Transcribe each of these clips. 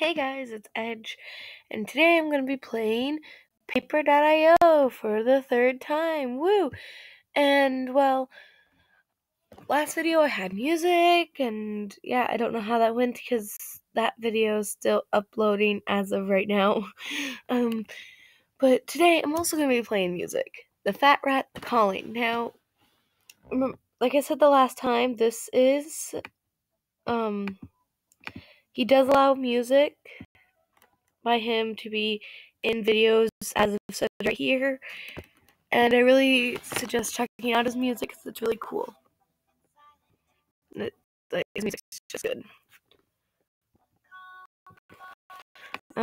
Hey guys, it's Edge, and today I'm going to be playing Paper.io for the third time. Woo! And well, last video I had music, and yeah, I don't know how that went because that video is still uploading as of right now. um, but today I'm also going to be playing music. The Fat Rat Calling. Now, like I said the last time, this is um he does allow music by him to be in videos as it says right here. And I really suggest checking out his music because it's really cool. It, like, his music's just good.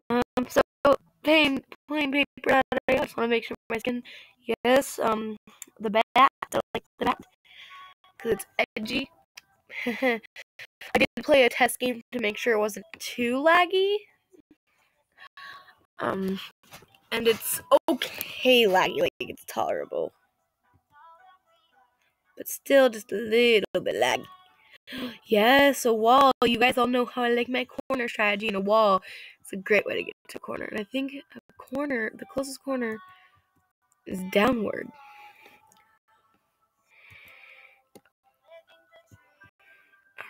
Um, so playing playing paper. I just want to make sure my skin. Yes, um, the bat. I like the bat because it's edgy. I did play a test game to make sure it wasn't too laggy. Um, and it's okay laggy, like it's tolerable, but still just a little bit laggy. Yes, a wall. You guys all know how I like my corner strategy in a wall. It's a great way to get to a corner. And I think a corner, the closest corner, is downward.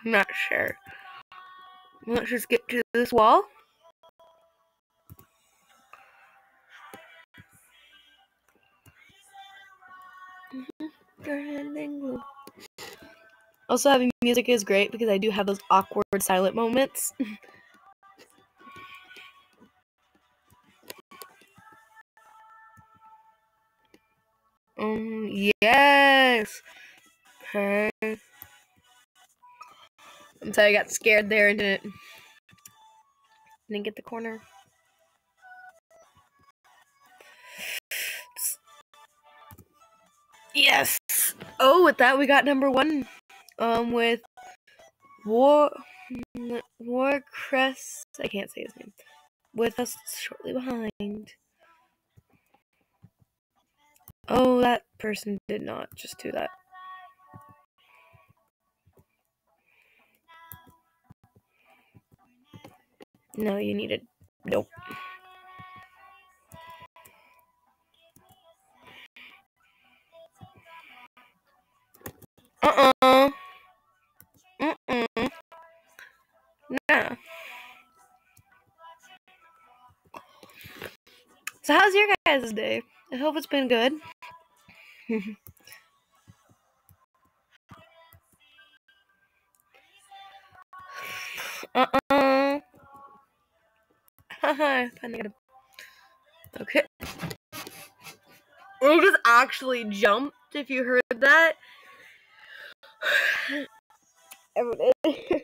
I'm not sure. Let's just get to this wall. Also, having music is great because I do have those awkward silent moments. um, yes. Okay. Sorry, I got scared there and didn't, didn't get the corner. Yes. Oh, with that we got number one. Um, with War Warcrest. I can't say his name. With us shortly behind. Oh, that person did not just do that. No, you need it. Nope. Uh-uh. So how's your guys' day? I hope it's been good. uh-uh. Haha, Okay. I just actually jumped if you heard that.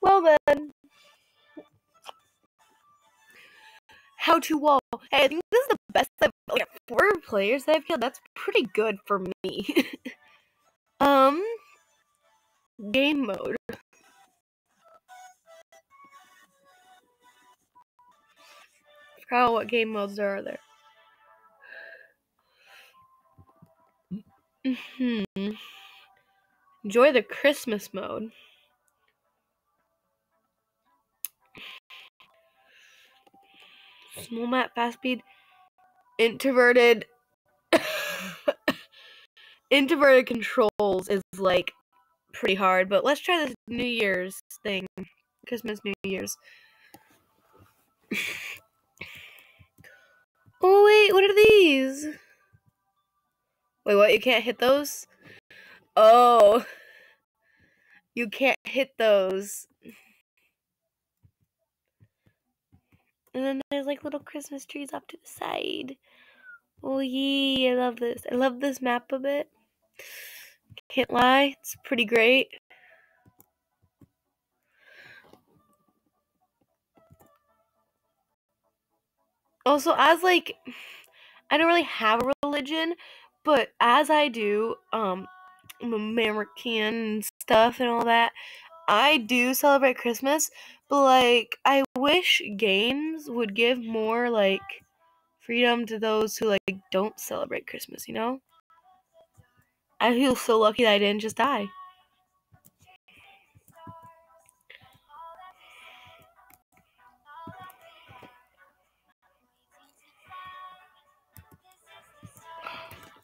well then. How to wall. Hey, I think this is the best I've like four players that I've killed. That's pretty good for me. um game mode. Forgot what game modes there are there. hmm Enjoy the Christmas mode. Small map, fast speed, introverted. introverted controls is like pretty hard, but let's try this New Year's thing. Christmas, New Year's. oh, wait, what are these? Wait, what? You can't hit those? Oh. You can't hit those. And then there's like little Christmas trees off to the side. Oh yeah, I love this. I love this map a bit. Can't lie, it's pretty great. Also, as like, I don't really have a religion, but as I do, um, American stuff and all that. I do celebrate Christmas, but like I wish games would give more like freedom to those who like don't celebrate Christmas, you know? I feel so lucky that I didn't just die.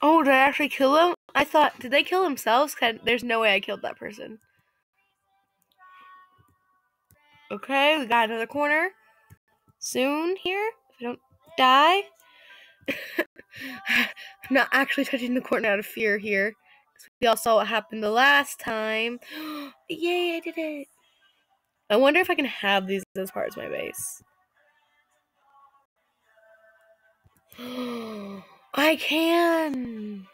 Oh, did I actually kill him? I thought, did they kill themselves? There's no way I killed that person. Okay, we got another corner. Soon here. If I don't die. I'm not actually touching the corner out of fear here. We all saw what happened the last time. Yay, I did it. I wonder if I can have these as part of my base. I can!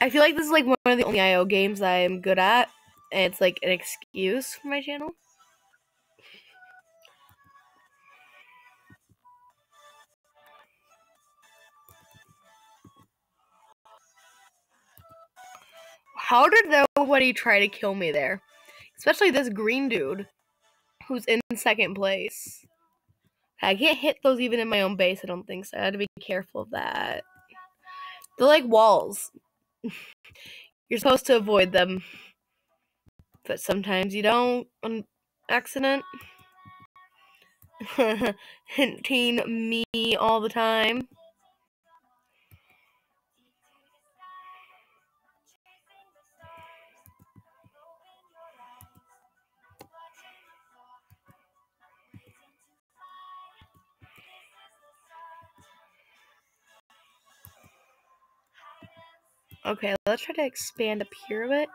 I feel like this is like one of the only IO games I am good at, and it's like an excuse for my channel. How did nobody try to kill me there? Especially this green dude who's in second place. I can't hit those even in my own base, I don't think so. I had to be careful of that. They're like walls. You're supposed to avoid them. But sometimes you don't on accident. Hinting me all the time. Okay, let's try to expand up here a bit.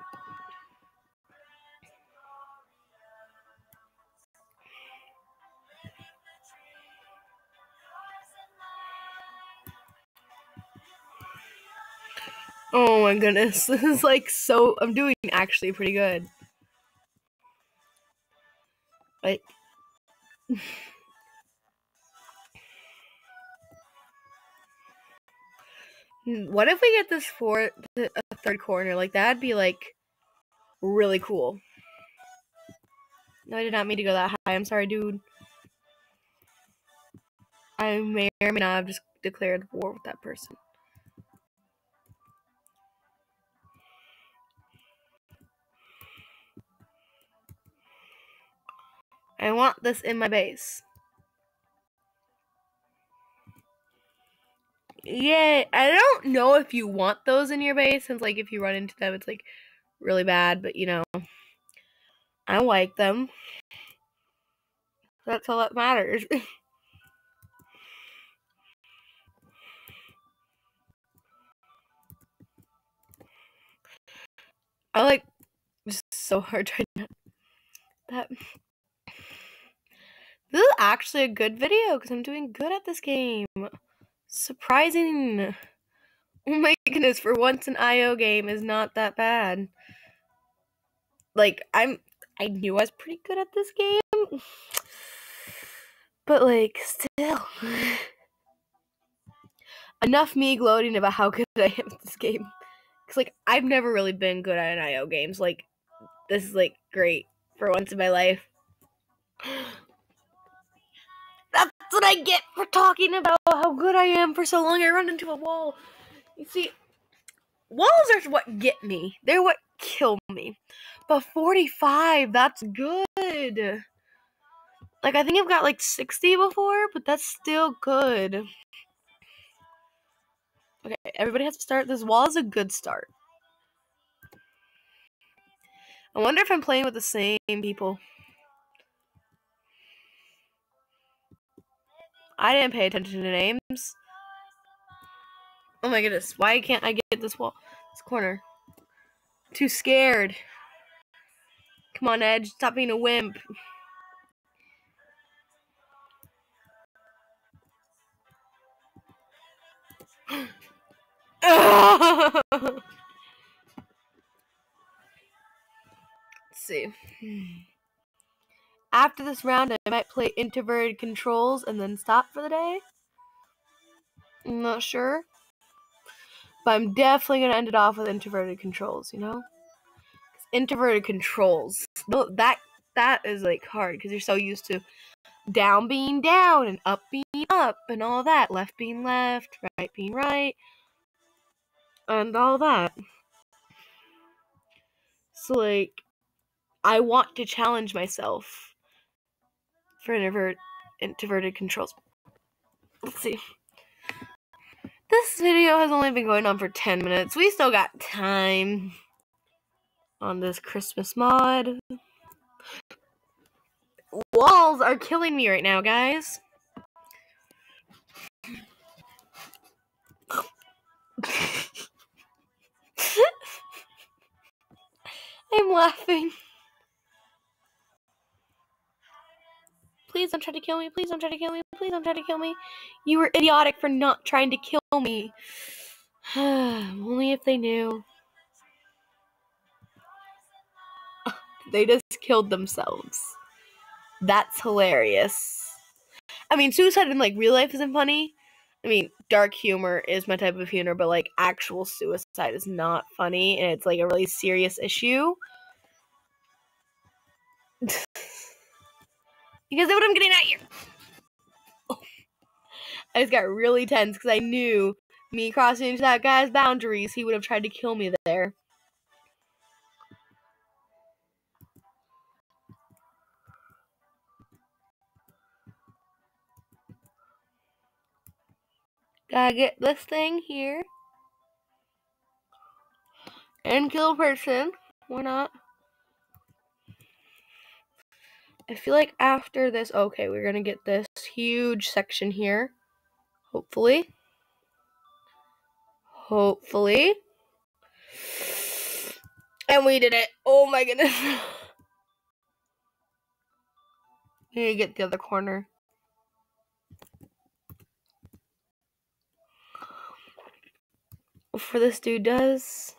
Oh my goodness, this is like so. I'm doing actually pretty good. Like. What if we get this for the third corner? Like that'd be like really cool. No, I did not mean to go that high. I'm sorry, dude. I may or may not have just declared war with that person. I want this in my base. Yeah, I don't know if you want those in your base, since like if you run into them, it's like really bad. But you know, I like them. That's all that matters. I like just so hard trying to that. This is actually a good video because I'm doing good at this game. Surprising. Oh my goodness, for once an IO game is not that bad. Like, I'm. I knew I was pretty good at this game. But, like, still. Enough me gloating about how good I am at this game. Because, like, I've never really been good at an IO games. Like, this is, like, great for once in my life. What I get for talking about how good I am for so long. I run into a wall. You see, walls are what get me. They're what kill me. But 45, that's good. Like, I think I've got like 60 before, but that's still good. Okay, everybody has to start. This wall is a good start. I wonder if I'm playing with the same people. I didn't pay attention to names. Oh my goodness, why can't I get this wall, this corner? Too scared. Come on, Edge, stop being a wimp. Let's see. Hmm. After this round, I might play introverted controls and then stop for the day. I'm not sure. But I'm definitely going to end it off with introverted controls, you know? Introverted controls. That that is like hard because you're so used to down being down and up being up and all that, left being left, right being right, and all that. So like I want to challenge myself for introvert introverted controls. Let's see. This video has only been going on for 10 minutes. We still got time on this Christmas mod. Walls are killing me right now, guys. I'm laughing. Please don't try to kill me. Please don't try to kill me. Please don't try to kill me. You were idiotic for not trying to kill me. Only if they knew. they just killed themselves. That's hilarious. I mean, suicide in like real life isn't funny. I mean, dark humor is my type of humor, but like actual suicide is not funny and it's like a really serious issue. You guys know what I'm getting at here. I just got really tense because I knew me crossing into that guy's boundaries, he would have tried to kill me there. Gotta get this thing here. And kill a person. Why not? I feel like after this, okay, we're gonna get this huge section here. Hopefully. Hopefully. And we did it. Oh my goodness. we need to get the other corner. For this dude does.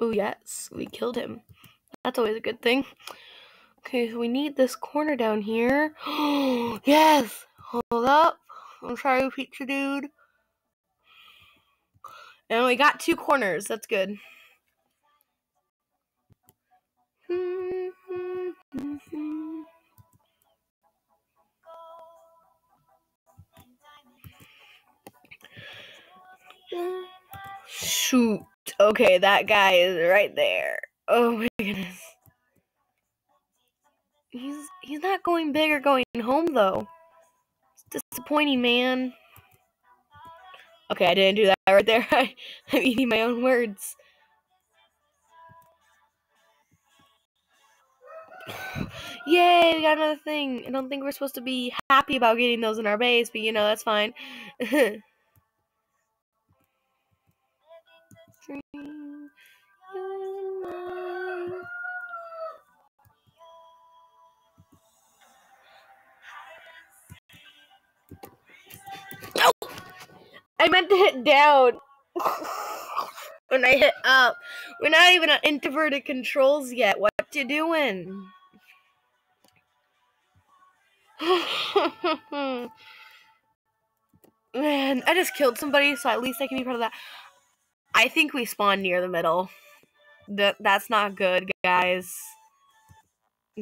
Oh yes, we killed him. That's always a good thing. Okay, so we need this corner down here. yes! Hold up. I'm sorry, pizza dude. And we got two corners. That's good. Shoot. Okay, that guy is right there. Oh my goodness. He's he's not going big or going home though. It's disappointing, man. Okay, I didn't do that right there. I, I'm eating my own words. Yay, we got another thing. I don't think we're supposed to be happy about getting those in our base, but you know, that's fine. I meant to hit down. when I hit up. We're not even on introverted controls yet. What you doing? Man, I just killed somebody, so at least I can be part of that. I think we spawned near the middle. That that's not good, guys.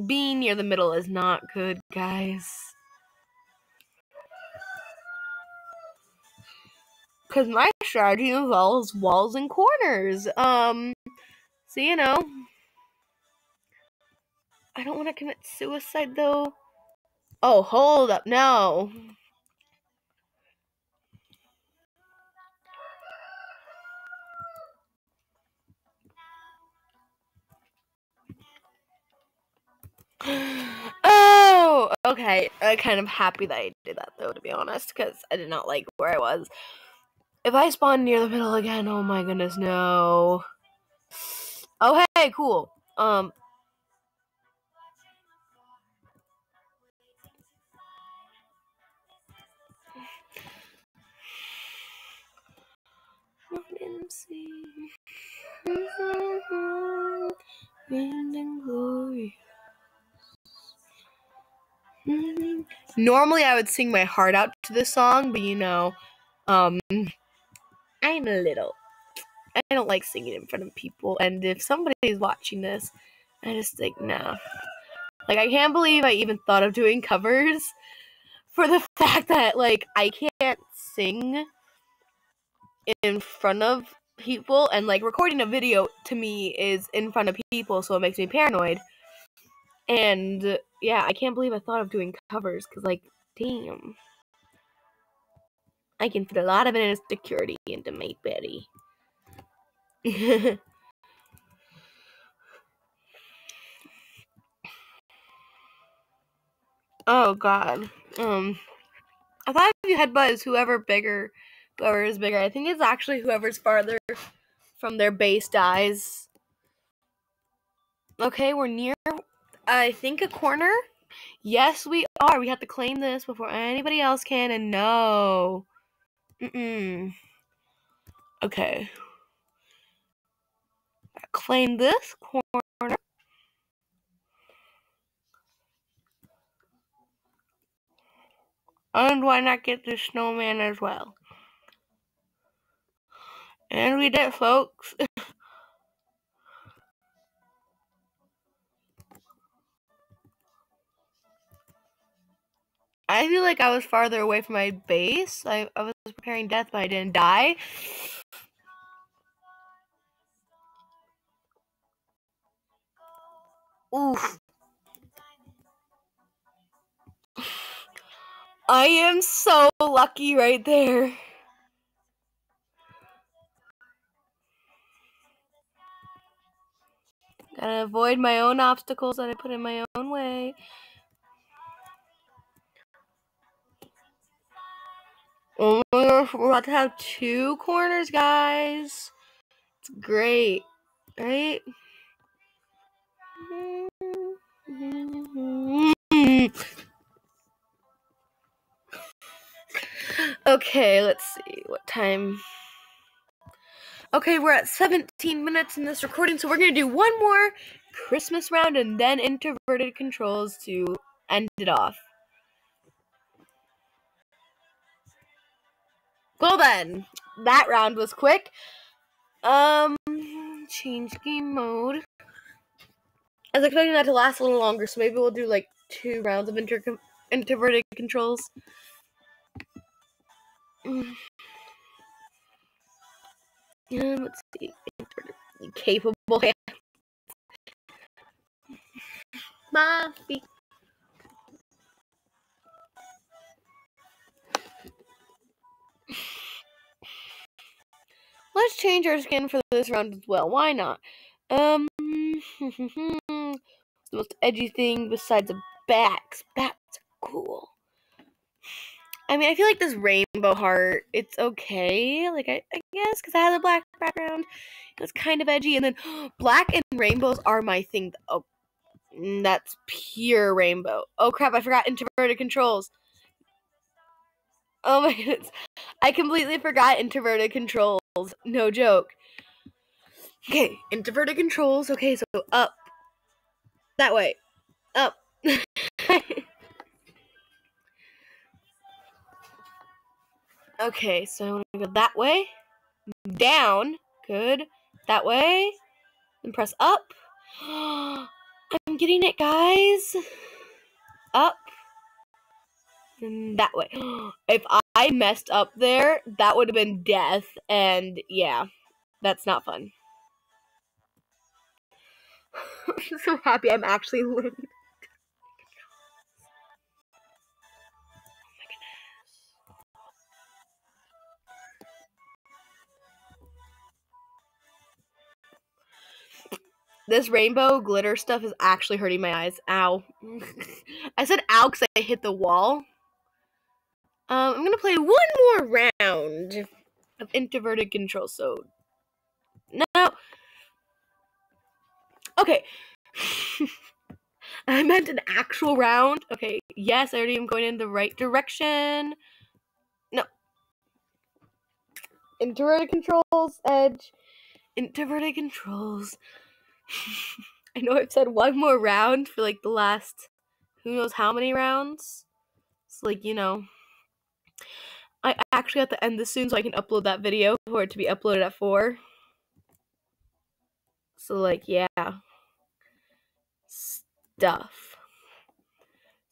Being near the middle is not good, guys. Because my strategy involves walls and corners. Um, so you know, I don't want to commit suicide though. Oh, hold up, no. Oh, okay. I'm kind of happy that I did that though, to be honest, because I did not like where I was. If I spawn near the middle again, oh my goodness, no. Oh, hey, cool. Um, Normally, I would sing my heart out to this song, but you know, um, I'm a little. I don't like singing in front of people, and if somebody's watching this, I just think, nah. Like, I can't believe I even thought of doing covers for the fact that, like, I can't sing in front of people and like recording a video to me is in front of people so it makes me paranoid and yeah i can't believe i thought of doing covers because like damn i can fit a lot of insecurity into my betty oh god um i thought if you headbutt is whoever bigger whoever is bigger i think it's actually whoever's farther from their base dies okay we're near I think a corner. Yes, we are. We have to claim this before anybody else can, and no. Mm-mm. Okay. Claim this corner. And why not get the snowman as well? And we did, folks. like I was farther away from my base. I, I was preparing death, but I didn't die. Oof. I am so lucky right there. Gotta avoid my own obstacles that I put in my own way. We're about to have two corners, guys. It's great, right? Okay, let's see what time. Okay, we're at 17 minutes in this recording, so we're gonna do one more Christmas round and then introverted controls to end it off. Well then, that round was quick. Um, change game mode. I was expecting that to last a little longer, so maybe we'll do like two rounds of inter- introverted controls. Um, let's see. Capable My feet. Let's change our skin for this round as well. Why not? Um, the most edgy thing besides a bats. Bats cool. I mean, I feel like this rainbow heart, it's okay. Like, I, I guess, because I have a black background. It's kind of edgy. And then black and rainbows are my thing. Oh, mm, that's pure rainbow. Oh, crap. I forgot introverted controls. Oh my goodness. I completely forgot introverted controls. No joke. Okay, introverted controls. Okay, so up. That way. Up. okay, so I'm gonna go that way. Down. Good. That way. Then press up. I'm getting it, guys. Up that way. If I messed up there, that would have been death, and yeah, that's not fun. I'm so happy I'm actually living. This rainbow glitter stuff is actually hurting my eyes. Ow. I said ow because I hit the wall. Um, I'm gonna play one more round of introverted control. So now, okay. I meant an actual round. Okay, yes, I already am going in the right direction. No. Introverted controls, edge. Introverted controls. I know I've said one more round for like the last who knows how many rounds. It's like, you know. I actually have to end this soon so I can upload that video for it to be uploaded at 4. So, like, yeah. Stuff.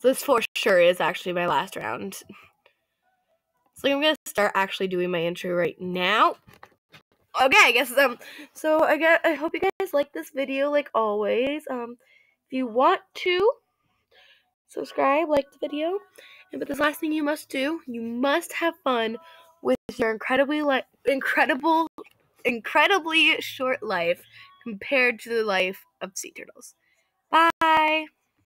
So this for sure is actually my last round. So I'm to start actually doing my intro right now. okay, I guess um so I get I hope you guys like this video like always. Um if you want to subscribe, like the video. But this last thing you must do, you must have fun with your incredibly li- incredible incredibly short life compared to the life of sea turtles. Bye.